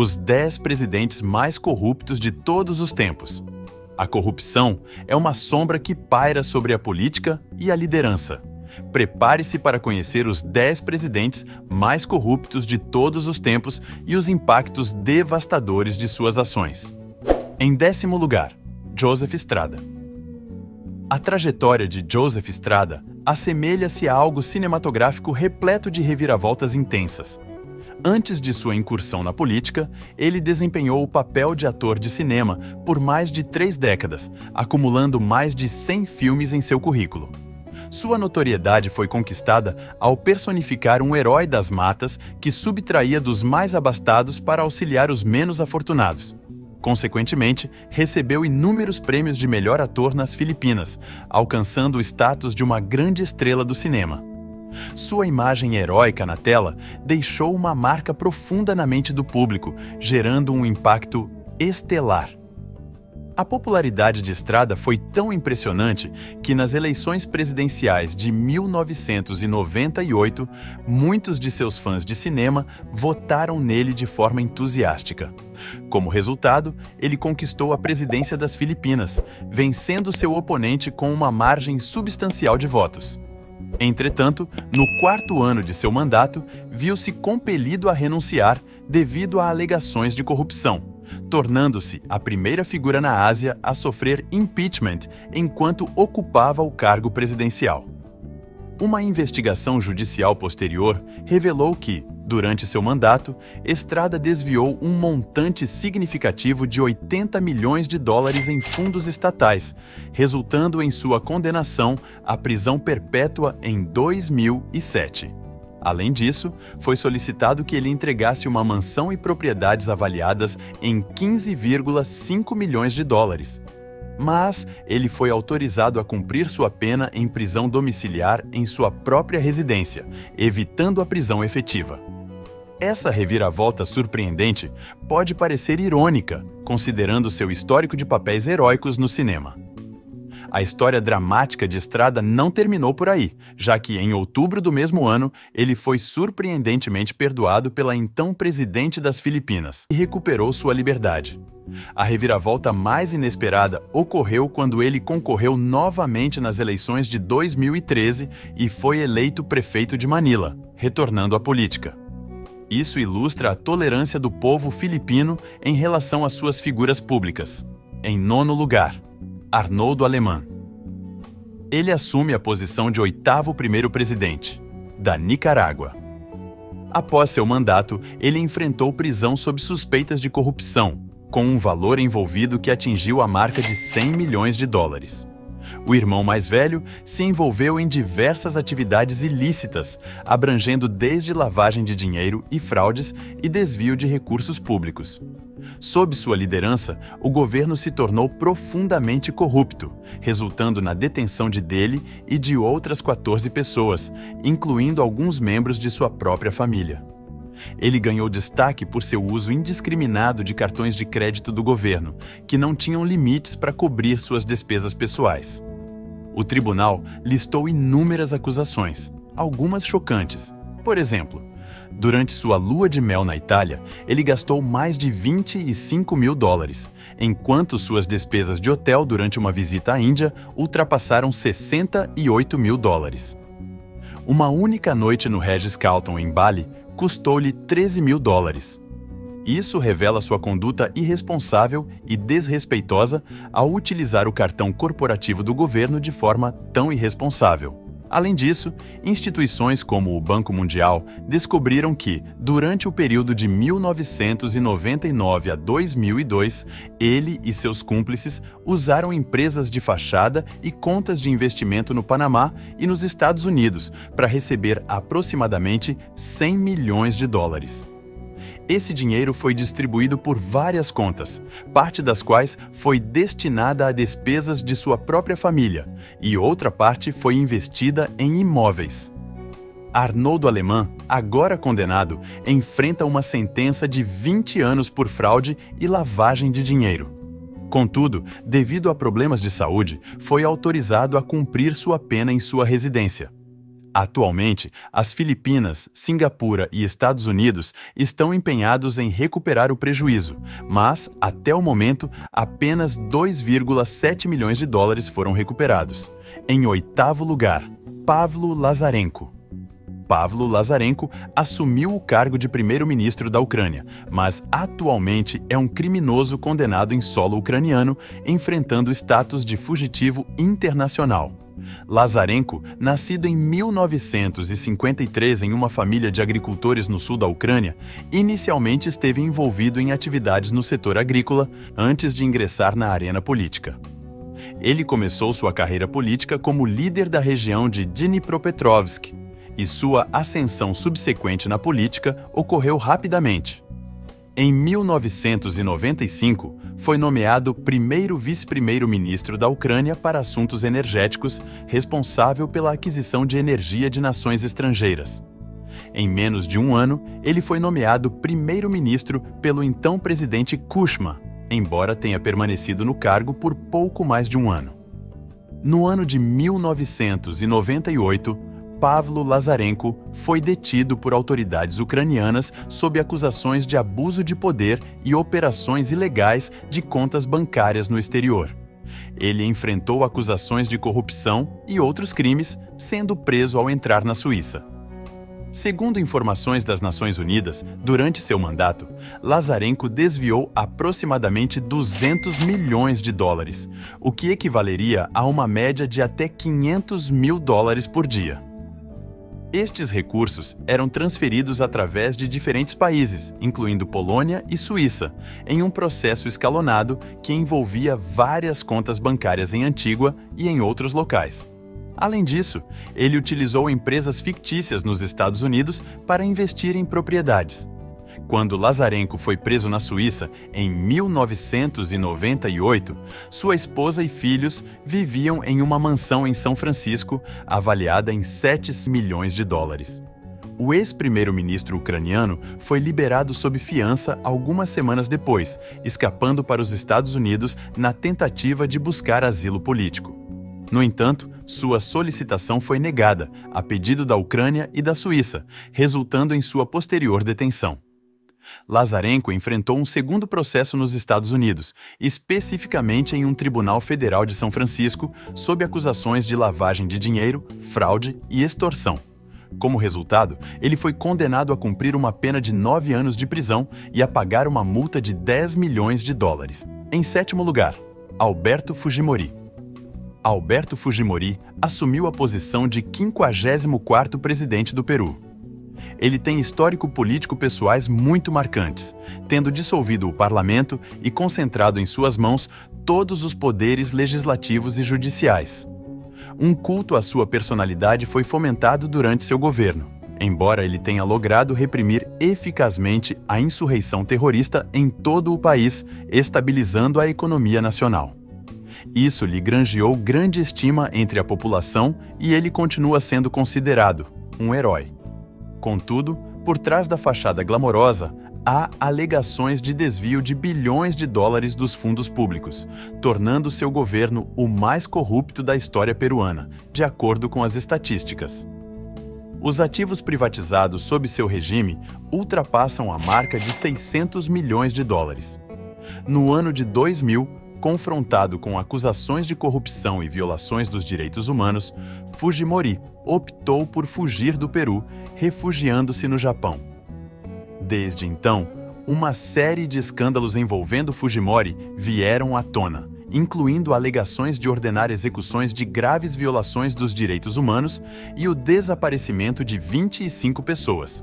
Os 10 presidentes mais corruptos de todos os tempos. A corrupção é uma sombra que paira sobre a política e a liderança. Prepare-se para conhecer os 10 presidentes mais corruptos de todos os tempos e os impactos devastadores de suas ações. Em décimo lugar, Joseph Estrada. A trajetória de Joseph Estrada assemelha-se a algo cinematográfico repleto de reviravoltas intensas. Antes de sua incursão na política, ele desempenhou o papel de ator de cinema por mais de três décadas, acumulando mais de 100 filmes em seu currículo. Sua notoriedade foi conquistada ao personificar um herói das matas que subtraía dos mais abastados para auxiliar os menos afortunados. Consequentemente, recebeu inúmeros prêmios de melhor ator nas Filipinas, alcançando o status de uma grande estrela do cinema. Sua imagem heróica na tela deixou uma marca profunda na mente do público, gerando um impacto estelar. A popularidade de Estrada foi tão impressionante que, nas eleições presidenciais de 1998, muitos de seus fãs de cinema votaram nele de forma entusiástica. Como resultado, ele conquistou a presidência das Filipinas, vencendo seu oponente com uma margem substancial de votos. Entretanto, no quarto ano de seu mandato, viu-se compelido a renunciar devido a alegações de corrupção tornando-se a primeira figura na Ásia a sofrer impeachment enquanto ocupava o cargo presidencial. Uma investigação judicial posterior revelou que, durante seu mandato, Estrada desviou um montante significativo de 80 milhões de dólares em fundos estatais, resultando em sua condenação à prisão perpétua em 2007. Além disso, foi solicitado que ele entregasse uma mansão e propriedades avaliadas em 15,5 milhões de dólares. Mas ele foi autorizado a cumprir sua pena em prisão domiciliar em sua própria residência, evitando a prisão efetiva. Essa reviravolta surpreendente pode parecer irônica, considerando seu histórico de papéis heróicos no cinema. A história dramática de Estrada não terminou por aí, já que em outubro do mesmo ano ele foi surpreendentemente perdoado pela então presidente das Filipinas e recuperou sua liberdade. A reviravolta mais inesperada ocorreu quando ele concorreu novamente nas eleições de 2013 e foi eleito prefeito de Manila, retornando à política. Isso ilustra a tolerância do povo filipino em relação às suas figuras públicas. Em nono lugar, Arnoldo Alemã. Ele assume a posição de oitavo primeiro presidente, da Nicarágua. Após seu mandato, ele enfrentou prisão sob suspeitas de corrupção, com um valor envolvido que atingiu a marca de 100 milhões de dólares. O irmão mais velho se envolveu em diversas atividades ilícitas, abrangendo desde lavagem de dinheiro e fraudes e desvio de recursos públicos. Sob sua liderança, o governo se tornou profundamente corrupto, resultando na detenção de dele e de outras 14 pessoas, incluindo alguns membros de sua própria família. Ele ganhou destaque por seu uso indiscriminado de cartões de crédito do governo, que não tinham limites para cobrir suas despesas pessoais. O tribunal listou inúmeras acusações, algumas chocantes. Por exemplo, Durante sua lua de mel na Itália, ele gastou mais de 25 mil dólares, enquanto suas despesas de hotel durante uma visita à Índia ultrapassaram 68 mil dólares. Uma única noite no Regis Carlton em Bali custou-lhe 13 mil dólares. Isso revela sua conduta irresponsável e desrespeitosa ao utilizar o cartão corporativo do governo de forma tão irresponsável. Além disso, instituições como o Banco Mundial descobriram que, durante o período de 1999 a 2002, ele e seus cúmplices usaram empresas de fachada e contas de investimento no Panamá e nos Estados Unidos para receber aproximadamente 100 milhões de dólares. Esse dinheiro foi distribuído por várias contas, parte das quais foi destinada a despesas de sua própria família e outra parte foi investida em imóveis. Arnoldo Alemã, agora condenado, enfrenta uma sentença de 20 anos por fraude e lavagem de dinheiro. Contudo, devido a problemas de saúde, foi autorizado a cumprir sua pena em sua residência. Atualmente, as Filipinas, Singapura e Estados Unidos estão empenhados em recuperar o prejuízo, mas, até o momento, apenas 2,7 milhões de dólares foram recuperados. Em oitavo lugar, Pavlo Lazarenko. Pavlo Lazarenko assumiu o cargo de primeiro-ministro da Ucrânia, mas atualmente é um criminoso condenado em solo ucraniano, enfrentando status de fugitivo internacional. Lazarenko, nascido em 1953 em uma família de agricultores no sul da Ucrânia, inicialmente esteve envolvido em atividades no setor agrícola antes de ingressar na arena política. Ele começou sua carreira política como líder da região de Dnipropetrovsk, e sua ascensão subsequente na política ocorreu rapidamente. Em 1995, foi nomeado primeiro vice-primeiro-ministro da Ucrânia para assuntos energéticos, responsável pela aquisição de energia de nações estrangeiras. Em menos de um ano, ele foi nomeado primeiro-ministro pelo então presidente Kushma, embora tenha permanecido no cargo por pouco mais de um ano. No ano de 1998, Pavlo Lazarenko foi detido por autoridades ucranianas sob acusações de abuso de poder e operações ilegais de contas bancárias no exterior. Ele enfrentou acusações de corrupção e outros crimes, sendo preso ao entrar na Suíça. Segundo informações das Nações Unidas, durante seu mandato, Lazarenko desviou aproximadamente 200 milhões de dólares, o que equivaleria a uma média de até 500 mil dólares por dia. Estes recursos eram transferidos através de diferentes países, incluindo Polônia e Suíça, em um processo escalonado que envolvia várias contas bancárias em Antígua e em outros locais. Além disso, ele utilizou empresas fictícias nos Estados Unidos para investir em propriedades. Quando Lazarenko foi preso na Suíça em 1998, sua esposa e filhos viviam em uma mansão em São Francisco avaliada em 7 milhões de dólares. O ex-primeiro-ministro ucraniano foi liberado sob fiança algumas semanas depois, escapando para os Estados Unidos na tentativa de buscar asilo político. No entanto, sua solicitação foi negada, a pedido da Ucrânia e da Suíça, resultando em sua posterior detenção. Lazarenko enfrentou um segundo processo nos Estados Unidos, especificamente em um tribunal federal de São Francisco, sob acusações de lavagem de dinheiro, fraude e extorsão. Como resultado, ele foi condenado a cumprir uma pena de nove anos de prisão e a pagar uma multa de 10 milhões de dólares. Em sétimo lugar, Alberto Fujimori. Alberto Fujimori assumiu a posição de 54º presidente do Peru ele tem histórico político pessoais muito marcantes, tendo dissolvido o parlamento e concentrado em suas mãos todos os poderes legislativos e judiciais. Um culto à sua personalidade foi fomentado durante seu governo, embora ele tenha logrado reprimir eficazmente a insurreição terrorista em todo o país, estabilizando a economia nacional. Isso lhe granjeou grande estima entre a população e ele continua sendo considerado um herói. Contudo, por trás da fachada glamourosa, há alegações de desvio de bilhões de dólares dos fundos públicos, tornando seu governo o mais corrupto da história peruana, de acordo com as estatísticas. Os ativos privatizados sob seu regime ultrapassam a marca de 600 milhões de dólares. No ano de 2000, Confrontado com acusações de corrupção e violações dos direitos humanos, Fujimori optou por fugir do Peru, refugiando-se no Japão. Desde então, uma série de escândalos envolvendo Fujimori vieram à tona, incluindo alegações de ordenar execuções de graves violações dos direitos humanos e o desaparecimento de 25 pessoas.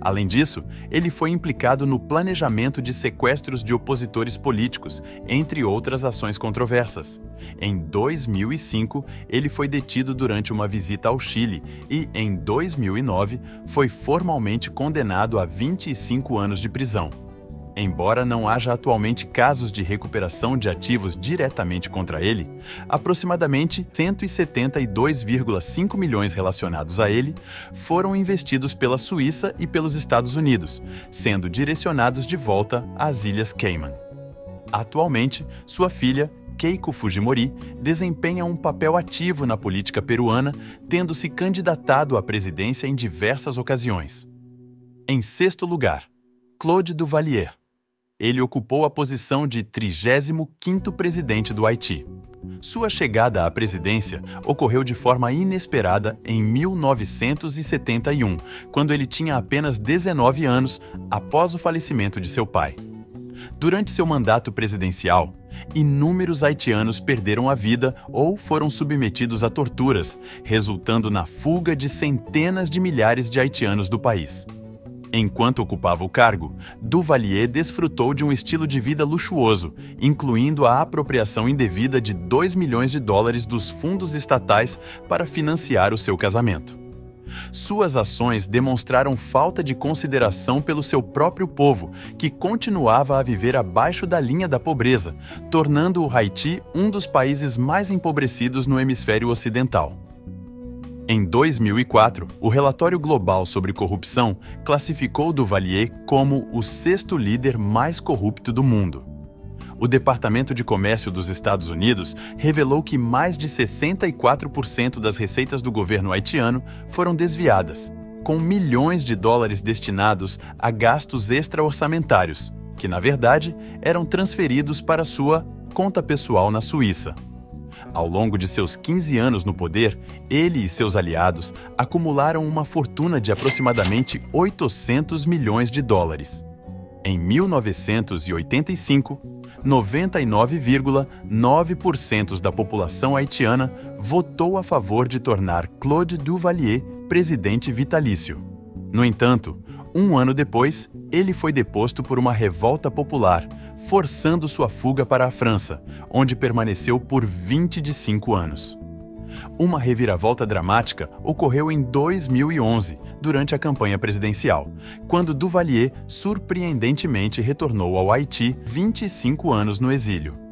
Além disso, ele foi implicado no planejamento de sequestros de opositores políticos, entre outras ações controversas. Em 2005, ele foi detido durante uma visita ao Chile e, em 2009, foi formalmente condenado a 25 anos de prisão. Embora não haja atualmente casos de recuperação de ativos diretamente contra ele, aproximadamente 172,5 milhões relacionados a ele foram investidos pela Suíça e pelos Estados Unidos, sendo direcionados de volta às Ilhas Cayman. Atualmente, sua filha, Keiko Fujimori desempenha um papel ativo na política peruana, tendo se candidatado à presidência em diversas ocasiões. Em sexto lugar, Claude Duvalier. Ele ocupou a posição de 35º presidente do Haiti. Sua chegada à presidência ocorreu de forma inesperada em 1971, quando ele tinha apenas 19 anos após o falecimento de seu pai. Durante seu mandato presidencial, inúmeros haitianos perderam a vida ou foram submetidos a torturas, resultando na fuga de centenas de milhares de haitianos do país. Enquanto ocupava o cargo, Duvalier desfrutou de um estilo de vida luxuoso, incluindo a apropriação indevida de 2 milhões de dólares dos fundos estatais para financiar o seu casamento. Suas ações demonstraram falta de consideração pelo seu próprio povo, que continuava a viver abaixo da linha da pobreza, tornando o Haiti um dos países mais empobrecidos no hemisfério ocidental. Em 2004, o relatório global sobre corrupção classificou Duvalier como o sexto líder mais corrupto do mundo. O Departamento de Comércio dos Estados Unidos revelou que mais de 64% das receitas do governo haitiano foram desviadas, com milhões de dólares destinados a gastos extra-orçamentários, que, na verdade, eram transferidos para sua conta pessoal na Suíça. Ao longo de seus 15 anos no poder, ele e seus aliados acumularam uma fortuna de aproximadamente 800 milhões de dólares. Em 1985, 99,9% da população haitiana votou a favor de tornar Claude Duvalier presidente vitalício. No entanto, um ano depois, ele foi deposto por uma revolta popular, forçando sua fuga para a França, onde permaneceu por 25 anos. Uma reviravolta dramática ocorreu em 2011, durante a campanha presidencial, quando Duvalier surpreendentemente retornou ao Haiti 25 anos no exílio.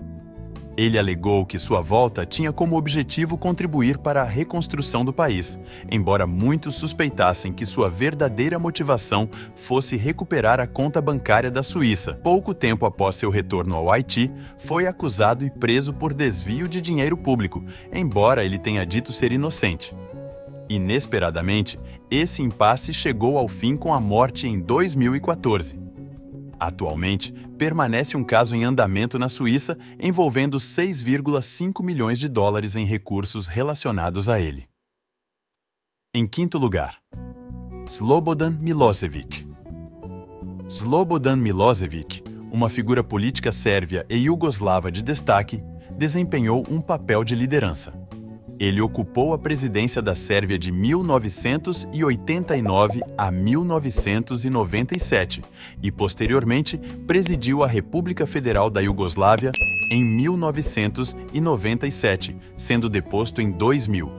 Ele alegou que sua volta tinha como objetivo contribuir para a reconstrução do país, embora muitos suspeitassem que sua verdadeira motivação fosse recuperar a conta bancária da Suíça. Pouco tempo após seu retorno ao Haiti, foi acusado e preso por desvio de dinheiro público, embora ele tenha dito ser inocente. Inesperadamente, esse impasse chegou ao fim com a morte em 2014. Atualmente, permanece um caso em andamento na Suíça envolvendo 6,5 milhões de dólares em recursos relacionados a ele. Em quinto lugar, Slobodan Milosevic. Slobodan Milosevic, uma figura política sérvia e iugoslava de destaque, desempenhou um papel de liderança. Ele ocupou a presidência da Sérvia de 1989 a 1997 e, posteriormente, presidiu a República Federal da Iugoslávia em 1997, sendo deposto em 2000.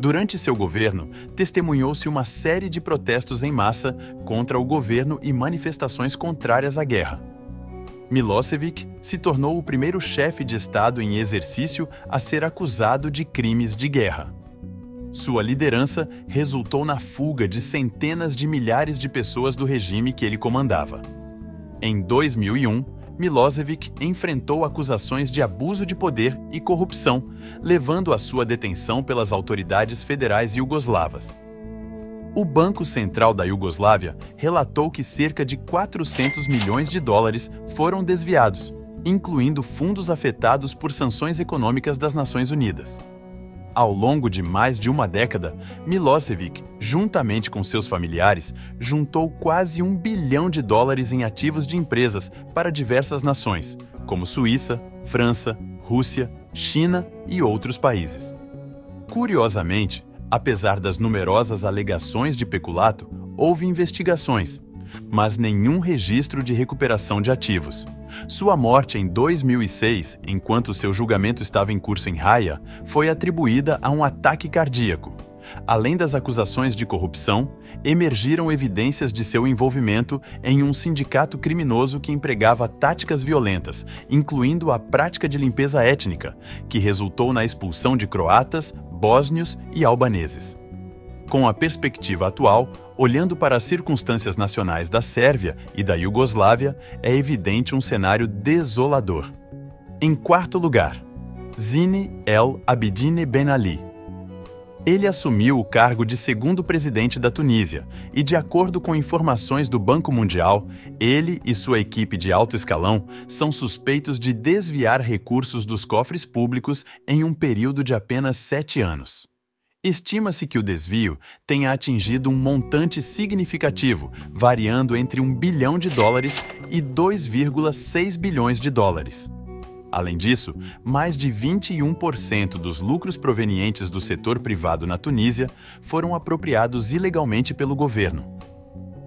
Durante seu governo, testemunhou-se uma série de protestos em massa contra o governo e manifestações contrárias à guerra. Milosevic se tornou o primeiro chefe de Estado em exercício a ser acusado de crimes de guerra. Sua liderança resultou na fuga de centenas de milhares de pessoas do regime que ele comandava. Em 2001, Milosevic enfrentou acusações de abuso de poder e corrupção, levando à sua detenção pelas autoridades federais iugoslavas. O Banco Central da Iugoslávia relatou que cerca de 400 milhões de dólares foram desviados, incluindo fundos afetados por sanções econômicas das Nações Unidas. Ao longo de mais de uma década, Milosevic, juntamente com seus familiares, juntou quase um bilhão de dólares em ativos de empresas para diversas nações, como Suíça, França, Rússia, China e outros países. Curiosamente, Apesar das numerosas alegações de peculato, houve investigações, mas nenhum registro de recuperação de ativos. Sua morte em 2006, enquanto seu julgamento estava em curso em Haia, foi atribuída a um ataque cardíaco. Além das acusações de corrupção, emergiram evidências de seu envolvimento em um sindicato criminoso que empregava táticas violentas, incluindo a prática de limpeza étnica, que resultou na expulsão de croatas, bósnios e albaneses. Com a perspectiva atual, olhando para as circunstâncias nacionais da Sérvia e da Iugoslávia, é evidente um cenário desolador. Em quarto lugar, Zine El Abidine Ben Ali. Ele assumiu o cargo de segundo presidente da Tunísia e, de acordo com informações do Banco Mundial, ele e sua equipe de alto escalão são suspeitos de desviar recursos dos cofres públicos em um período de apenas sete anos. Estima-se que o desvio tenha atingido um montante significativo, variando entre 1 bilhão de dólares e 2,6 bilhões de dólares. Além disso, mais de 21% dos lucros provenientes do setor privado na Tunísia foram apropriados ilegalmente pelo governo.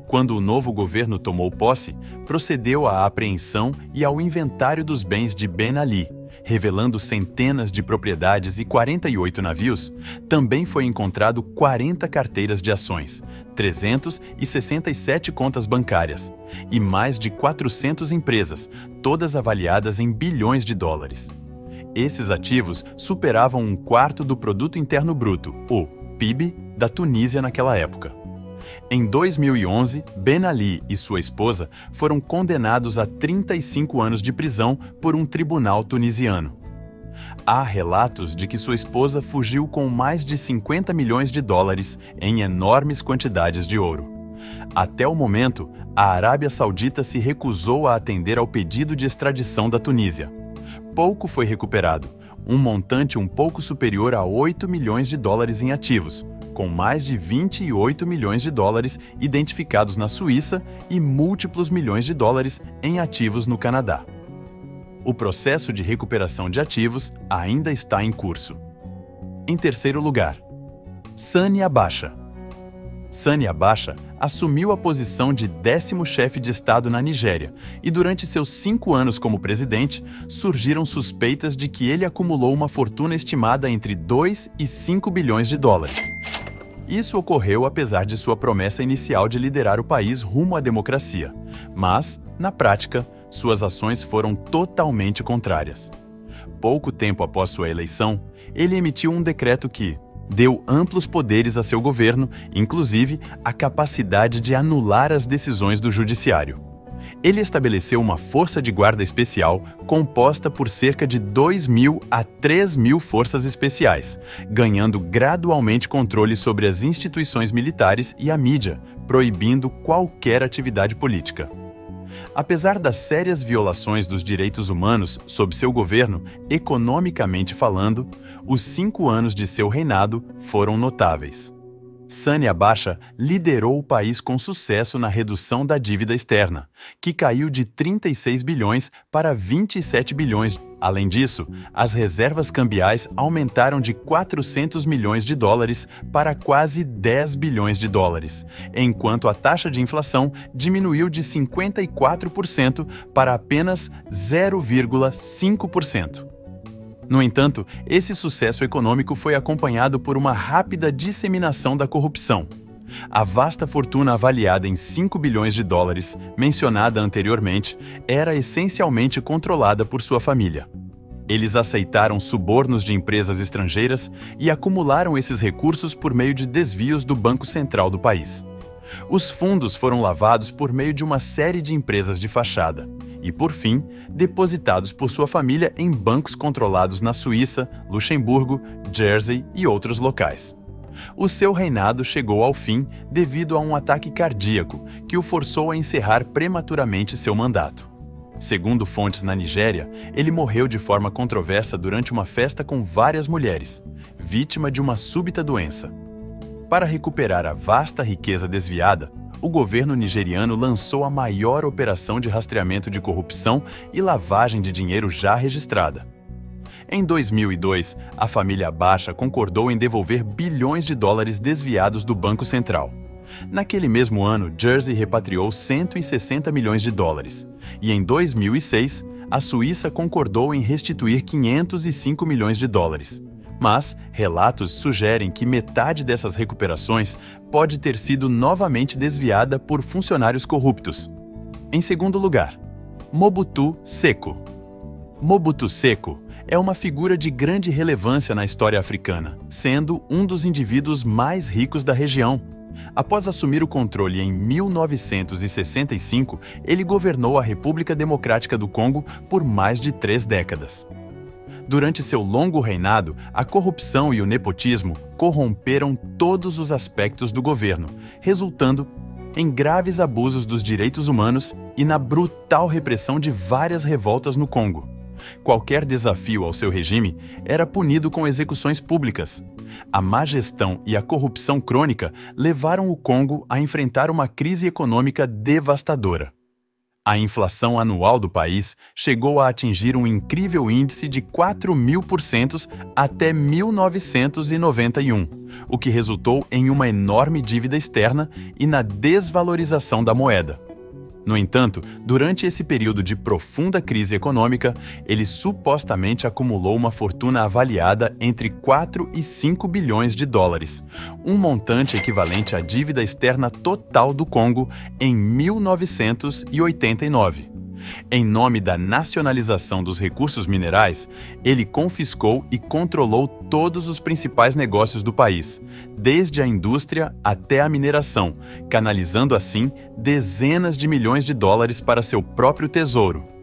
Quando o novo governo tomou posse, procedeu à apreensão e ao inventário dos bens de Ben Ali, revelando centenas de propriedades e 48 navios, também foi encontrado 40 carteiras de ações, 367 contas bancárias e mais de 400 empresas, todas avaliadas em bilhões de dólares. Esses ativos superavam um quarto do produto interno bruto, o PIB, da Tunísia naquela época. Em 2011, Ben Ali e sua esposa foram condenados a 35 anos de prisão por um tribunal tunisiano. Há relatos de que sua esposa fugiu com mais de 50 milhões de dólares em enormes quantidades de ouro. Até o momento, a Arábia Saudita se recusou a atender ao pedido de extradição da Tunísia. Pouco foi recuperado, um montante um pouco superior a 8 milhões de dólares em ativos, com mais de 28 milhões de dólares identificados na Suíça e múltiplos milhões de dólares em ativos no Canadá. O processo de recuperação de ativos ainda está em curso. Em terceiro lugar, Sani Abacha. Sani Abacha assumiu a posição de décimo chefe de Estado na Nigéria e, durante seus cinco anos como presidente, surgiram suspeitas de que ele acumulou uma fortuna estimada entre 2 e 5 bilhões de dólares. Isso ocorreu apesar de sua promessa inicial de liderar o país rumo à democracia, mas, na prática, suas ações foram totalmente contrárias. Pouco tempo após sua eleição, ele emitiu um decreto que deu amplos poderes a seu governo, inclusive a capacidade de anular as decisões do judiciário ele estabeleceu uma força de guarda especial composta por cerca de 2 mil a 3 mil forças especiais, ganhando gradualmente controle sobre as instituições militares e a mídia, proibindo qualquer atividade política. Apesar das sérias violações dos direitos humanos sob seu governo, economicamente falando, os cinco anos de seu reinado foram notáveis. Sani Abacha liderou o país com sucesso na redução da dívida externa, que caiu de 36 bilhões para 27 bilhões. Além disso, as reservas cambiais aumentaram de 400 milhões de dólares para quase 10 bilhões de dólares, enquanto a taxa de inflação diminuiu de 54% para apenas 0,5%. No entanto, esse sucesso econômico foi acompanhado por uma rápida disseminação da corrupção. A vasta fortuna avaliada em 5 bilhões de dólares, mencionada anteriormente, era essencialmente controlada por sua família. Eles aceitaram subornos de empresas estrangeiras e acumularam esses recursos por meio de desvios do Banco Central do país. Os fundos foram lavados por meio de uma série de empresas de fachada e, por fim, depositados por sua família em bancos controlados na Suíça, Luxemburgo, Jersey e outros locais. O seu reinado chegou ao fim devido a um ataque cardíaco que o forçou a encerrar prematuramente seu mandato. Segundo fontes na Nigéria, ele morreu de forma controversa durante uma festa com várias mulheres, vítima de uma súbita doença. Para recuperar a vasta riqueza desviada, o governo nigeriano lançou a maior operação de rastreamento de corrupção e lavagem de dinheiro já registrada. Em 2002, a família Baixa concordou em devolver bilhões de dólares desviados do Banco Central. Naquele mesmo ano, Jersey repatriou 160 milhões de dólares. E em 2006, a Suíça concordou em restituir 505 milhões de dólares. Mas relatos sugerem que metade dessas recuperações pode ter sido novamente desviada por funcionários corruptos. Em segundo lugar, Mobutu Seko. Mobutu Seko é uma figura de grande relevância na história africana, sendo um dos indivíduos mais ricos da região. Após assumir o controle em 1965, ele governou a República Democrática do Congo por mais de três décadas. Durante seu longo reinado, a corrupção e o nepotismo corromperam todos os aspectos do governo, resultando em graves abusos dos direitos humanos e na brutal repressão de várias revoltas no Congo. Qualquer desafio ao seu regime era punido com execuções públicas. A má gestão e a corrupção crônica levaram o Congo a enfrentar uma crise econômica devastadora. A inflação anual do país chegou a atingir um incrível índice de 4 mil por cento até 1991, o que resultou em uma enorme dívida externa e na desvalorização da moeda. No entanto, durante esse período de profunda crise econômica, ele supostamente acumulou uma fortuna avaliada entre 4 e 5 bilhões de dólares, um montante equivalente à dívida externa total do Congo em 1989. Em nome da nacionalização dos recursos minerais, ele confiscou e controlou todos os principais negócios do país, desde a indústria até a mineração, canalizando assim dezenas de milhões de dólares para seu próprio tesouro.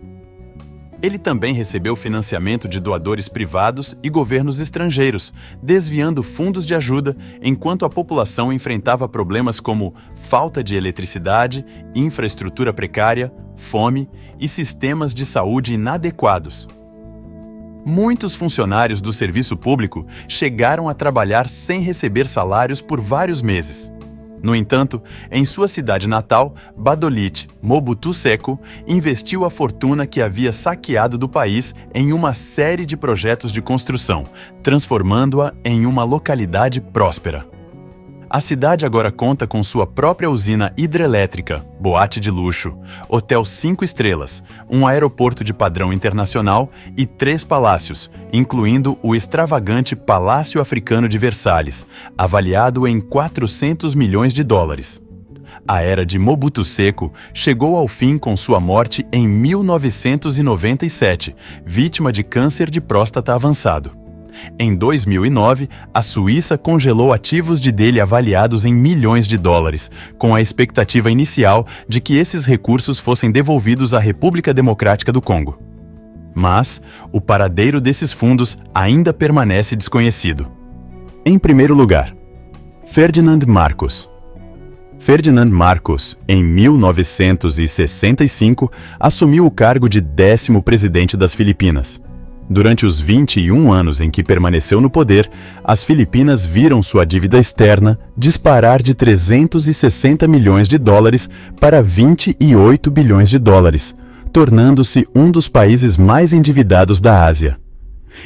Ele também recebeu financiamento de doadores privados e governos estrangeiros, desviando fundos de ajuda enquanto a população enfrentava problemas como falta de eletricidade, infraestrutura precária, fome e sistemas de saúde inadequados. Muitos funcionários do serviço público chegaram a trabalhar sem receber salários por vários meses. No entanto, em sua cidade natal, Badolit Mobutu Seko investiu a fortuna que havia saqueado do país em uma série de projetos de construção, transformando-a em uma localidade próspera. A cidade agora conta com sua própria usina hidrelétrica, boate de luxo, hotel cinco estrelas, um aeroporto de padrão internacional e três palácios, incluindo o extravagante Palácio Africano de Versalhes, avaliado em 400 milhões de dólares. A era de Mobutu Seko chegou ao fim com sua morte em 1997, vítima de câncer de próstata avançado. Em 2009, a Suíça congelou ativos de dele avaliados em milhões de dólares, com a expectativa inicial de que esses recursos fossem devolvidos à República Democrática do Congo. Mas o paradeiro desses fundos ainda permanece desconhecido. Em primeiro lugar, Ferdinand Marcos. Ferdinand Marcos, em 1965, assumiu o cargo de décimo presidente das Filipinas. Durante os 21 anos em que permaneceu no poder, as Filipinas viram sua dívida externa disparar de 360 milhões de dólares para 28 bilhões de dólares, tornando-se um dos países mais endividados da Ásia.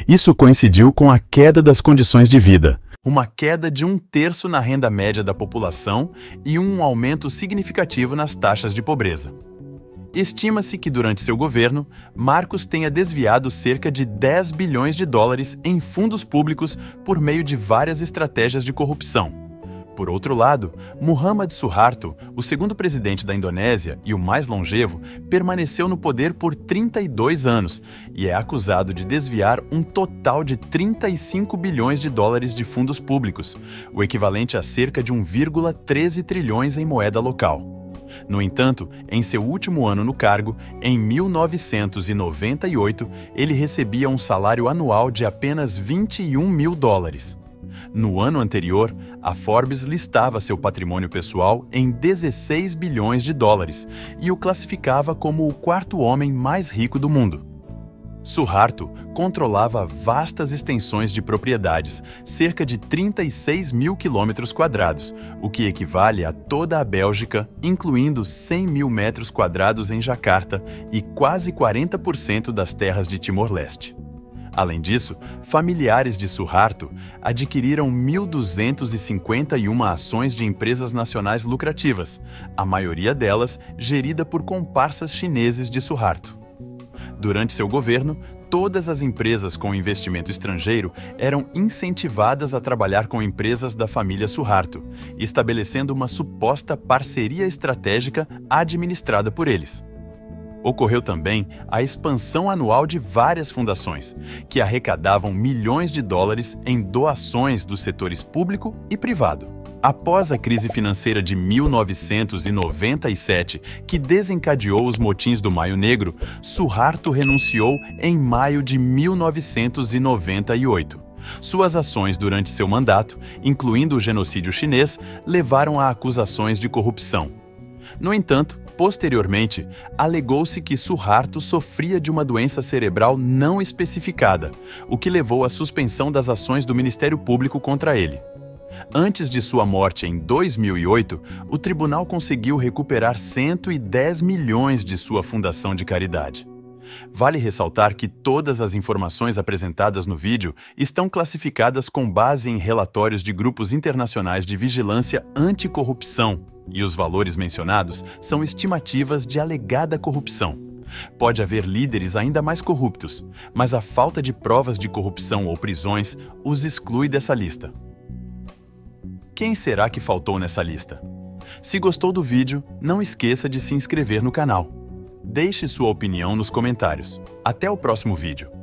Isso coincidiu com a queda das condições de vida, uma queda de um terço na renda média da população e um aumento significativo nas taxas de pobreza. Estima-se que durante seu governo, Marcos tenha desviado cerca de 10 bilhões de dólares em fundos públicos por meio de várias estratégias de corrupção. Por outro lado, Muhammad Suharto, o segundo presidente da Indonésia e o mais longevo, permaneceu no poder por 32 anos e é acusado de desviar um total de 35 bilhões de dólares de fundos públicos, o equivalente a cerca de 1,13 trilhões em moeda local. No entanto, em seu último ano no cargo, em 1998, ele recebia um salário anual de apenas 21 mil dólares. No ano anterior, a Forbes listava seu patrimônio pessoal em 16 bilhões de dólares e o classificava como o quarto homem mais rico do mundo. Suharto controlava vastas extensões de propriedades, cerca de 36 mil quilômetros quadrados, o que equivale a toda a Bélgica, incluindo 100 mil metros quadrados em Jacarta e quase 40% das terras de Timor-Leste. Além disso, familiares de Suharto adquiriram 1.251 ações de empresas nacionais lucrativas, a maioria delas gerida por comparsas chineses de Suharto. Durante seu governo, todas as empresas com investimento estrangeiro eram incentivadas a trabalhar com empresas da família Suharto, estabelecendo uma suposta parceria estratégica administrada por eles. Ocorreu também a expansão anual de várias fundações, que arrecadavam milhões de dólares em doações dos setores público e privado. Após a crise financeira de 1997, que desencadeou os motins do Maio Negro, Suharto renunciou em maio de 1998. Suas ações durante seu mandato, incluindo o genocídio chinês, levaram a acusações de corrupção. No entanto, posteriormente, alegou-se que Suharto sofria de uma doença cerebral não especificada, o que levou à suspensão das ações do Ministério Público contra ele. Antes de sua morte em 2008, o tribunal conseguiu recuperar 110 milhões de sua fundação de caridade. Vale ressaltar que todas as informações apresentadas no vídeo estão classificadas com base em relatórios de grupos internacionais de vigilância anticorrupção, e os valores mencionados são estimativas de alegada corrupção. Pode haver líderes ainda mais corruptos, mas a falta de provas de corrupção ou prisões os exclui dessa lista. Quem será que faltou nessa lista? Se gostou do vídeo, não esqueça de se inscrever no canal. Deixe sua opinião nos comentários. Até o próximo vídeo.